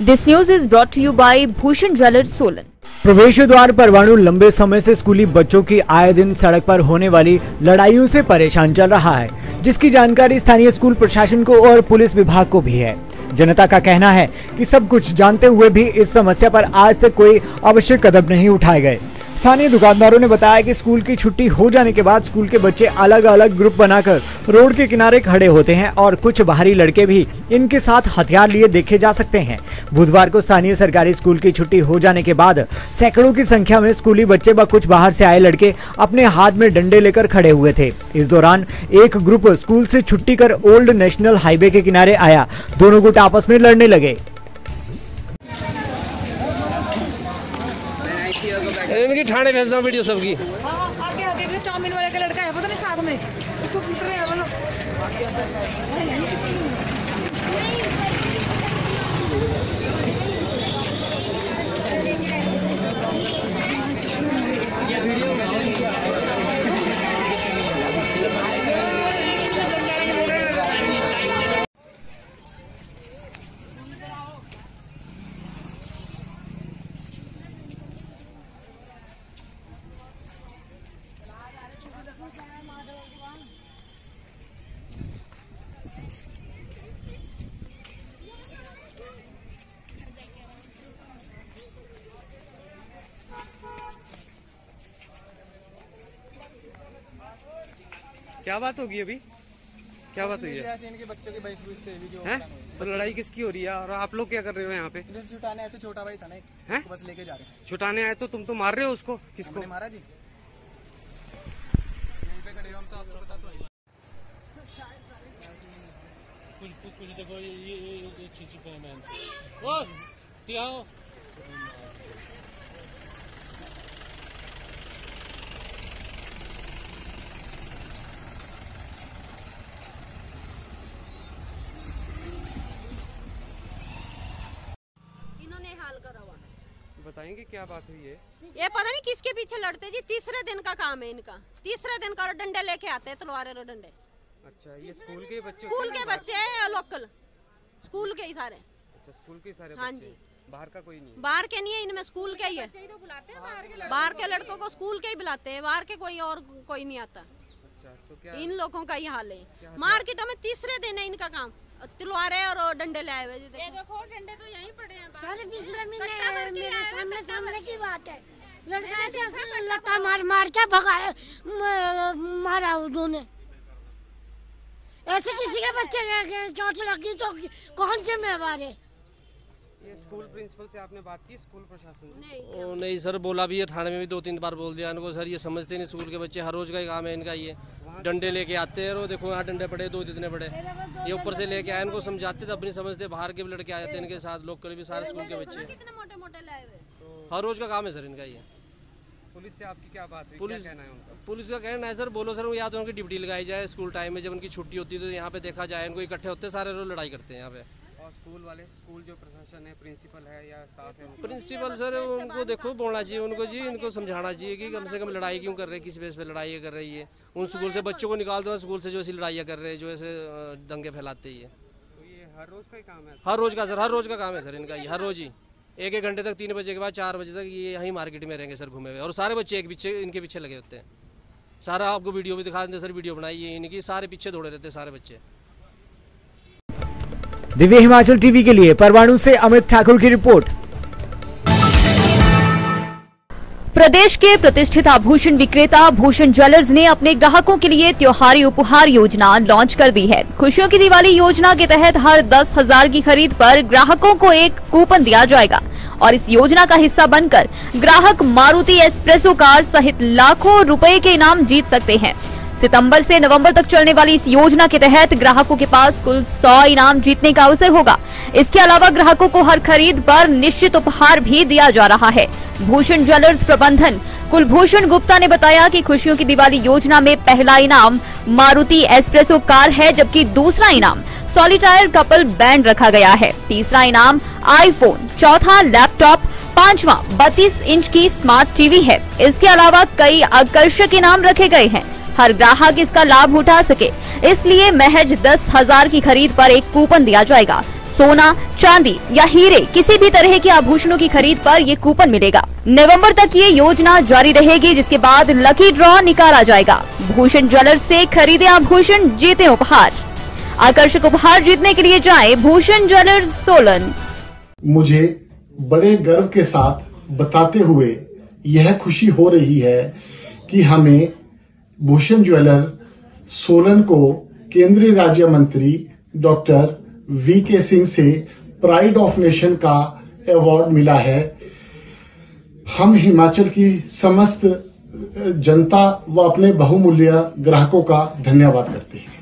This news is brought you by Bhushan jeweller Solan. प्रवेश द्वार परवाणु लंबे समय से स्कूली बच्चों की आए दिन सड़क पर होने वाली लड़ाइयों से परेशान चल रहा है, जिसकी जानकारी स्थानीय स्कूल प्रशासन को और पुलिस विभाग को भी है जनता का कहना है कि सब कुछ जानते हुए भी इस समस्या पर आज तक कोई आवश्यक कदम नहीं उठाए गए स्थानीय दुकानदारों ने बताया कि स्कूल की छुट्टी हो जाने के बाद स्कूल के बच्चे अलग अलग ग्रुप बनाकर रोड के किनारे खड़े होते हैं और कुछ बाहरी लड़के भी इनके साथ हथियार लिए देखे जा सकते हैं। बुधवार को स्थानीय सरकारी स्कूल की छुट्टी हो जाने के बाद सैकड़ों की संख्या में स्कूली बच्चे व कुछ बाहर से आए लड़के अपने हाथ में डंडे लेकर खड़े हुए थे। इस दौरान एक ग्रुप स्कूल से छुट्टी कर ओल्ड नेशनल हाईवे के किनारे आया। दोनों गुट आपस में लड़ने लगे। इनकी ठाणे भेज दो वीडियो सबकी। हाँ आगे आगे चाउमीन वाले का लड़का है, पता नहीं साथ में। उसको रहे हैं वो क्या बात होगी अभी क्या बात हुई है इनके बच्चों के से भी जो हैं तो लड़ाई किसकी हो रही है और आप लोग क्या कर रहे हो यहाँ पे छुटाने आए तो छोटा भाई था ना हैं? बस लेके जा रहे हैं छुटाने आए तो तुम तो मार रहे हो उसको किसको मारा जी यहीं पे खड़े हो हम तो आपको बता तो इन्होंने हाल करा हुआ बताएँगे क्या बात हुई है? ये पता नहीं किसके पीछे लड़ते जी? तीसरे दिन का काम है इनका। तीसरे दिन का और डंडे लेके आते हैं तलवारें और डंडे। अच्छा ये स्कूल के बच्चे स्कूल के बच्चे हैं लोकल स्कूल के ही सारे। अच्छा स्कूल के सारे हाँ जी। बाहर का कोई नहीं है? बाहर के नहीं है इनमें स्कूल के ही है। बाहर के लड़कों को स्कूल के ही बुलाते हैं बाहर के कोई और कोई नहीं आता। अच्छा तो क्या इन लोगों का ही हाल है। मार्केटों में तीसरे दिन है इनका काम। तलवारें और डंडे लाए हुए जी देखो। देखो डंडे तो यहीं पड़े हैं सारे पिछले महीने मेरे सामने सामने की बात है। लड़का ऐसे लता मार मार के भगाया? मारा उन्होंने। ऐसे किसी के बच्चे चोट लगी तो कौन जिम्मेवार है? ये स्कूल प्रिंसिपल से आपने बात की स्कूल प्रशासन से? नहीं ओ नहीं सर बोला भी है थाने में भी दो तीन बार बोल दिया इनको। सर ये समझते नहीं स्कूल के बच्चे हर रोज का ही काम है इनका ये। डंडे लेके आते हैं और देखो यहाँ डंडे पड़े दो जितने पड़े। ये ऊपर से लेके आए इनको समझाते तो अपनी समझते बाहर के भी लड़के आ जाते हैं इनके साथ लोग भी सारे स्कूल के बच्चे। मोटे मोटे हर रोज का काम है सर इनका ये। पुलिस से आपकी क्या बात हुई पुलिस क्या कहना है उनका? पुलिस का कहना है सर बोलो सर या तो उनकी ड्यूटी लगाई जाए स्कूल टाइम में जब उनकी छुट्टी होती है तो यहाँ पे देखा जाए इनको इकट्ठे होते सारे रोज लड़ाई करते हैं यहाँ पे। और स्कूल वाले स्कूल जो प्रशासन है प्रिंसिपल है या स्टाफ है प्रिंसिपल सर उनको देखो बोलना चाहिए उनको जी इनको समझाना चाहिए कि कम से कम लड़ाई क्यों कर रहे हैं किस बेस पे लड़ाई कर रही है। उन स्कूल से बच्चों को निकाल दो स्कूल से जो ऐसी लड़ाइयाँ कर रहे हैं जो ऐसे दंगे फैलाते ही है तो हर रोज का ही काम है हर रोज का सर हर रोज का काम है सर इनका हर रोज ही। एक एक घंटे तक तीन बजे के बाद चार बजे तक ये यहीं मार्केट में रहेंगे सर घूमे हुए। और सारे बच्चे एक पीछे इनके पीछे लगे होते हैं। सारा आपको वीडियो भी दिखा देते सर वीडियो बनाई है इनकी सारे पीछे दौड़े रहते हैं सारे बच्चे। दिव्य हिमाचल टीवी के लिए परवाणु से अमित ठाकुर की रिपोर्ट। प्रदेश के प्रतिष्ठित आभूषण विक्रेता भूषण ज्वेलर्स ने अपने ग्राहकों के लिए त्योहारी उपहार योजना लॉन्च कर दी है। खुशियों की दिवाली योजना के तहत हर दस हज़ार की खरीद पर ग्राहकों को एक कूपन दिया जाएगा और इस योजना का हिस्सा बनकर ग्राहक मारुति एक्सप्रेसो कार सहित लाखों रुपए के इनाम जीत सकते हैं। सितंबर से नवंबर तक चलने वाली इस योजना के तहत ग्राहकों के पास कुल 100 इनाम जीतने का अवसर होगा। इसके अलावा ग्राहकों को हर खरीद पर निश्चित उपहार भी दिया जा रहा है। भूषण ज्वेलर्स प्रबंधन। कुलभूषण गुप्ता ने बताया कि खुशियों की दिवाली योजना में पहला इनाम मारुति एस्प्रेसो कार है, जबकि दूसरा इनाम सॉलिटायर कपल बैंड रखा गया है। तीसरा इनाम आईफोन, चौथा लैपटॉप, पांचवा 32 इंच की स्मार्ट टीवी है। इसके अलावा कई आकर्षक इनाम रखे गए हैं। हर ग्राहक इसका लाभ उठा सके। इसलिए महज दस हज़ार की खरीद पर एक कूपन दिया जाएगा। सोना, चांदी या हीरे, किसी भी तरह के आभूषणों की खरीद पर ये कूपन मिलेगा। नवंबर तक ये योजना जारी रहेगी, जिसके बाद लकी ड्रॉ निकाला जाएगा। भूषण ज्वेलर्स से खरीदे आभूषण, जीते उपहार। आकर्षक उपहार जीतने के लिए जाएँ भूषण ज्वेलर्स सोलन। मुझे बड़े गर्व के साथ बताते हुए यह खुशी हो रही है कि हमें भूषण ज्वेलर सोलन को केंद्रीय राज्य मंत्री डॉक्टर वी के सिंह से प्राइड ऑफ़ नेशन का अवार्ड मिला है। हम हिमाचल की समस्त जनता व अपने बहुमूल्य ग्राहकों का धन्यवाद करते हैं।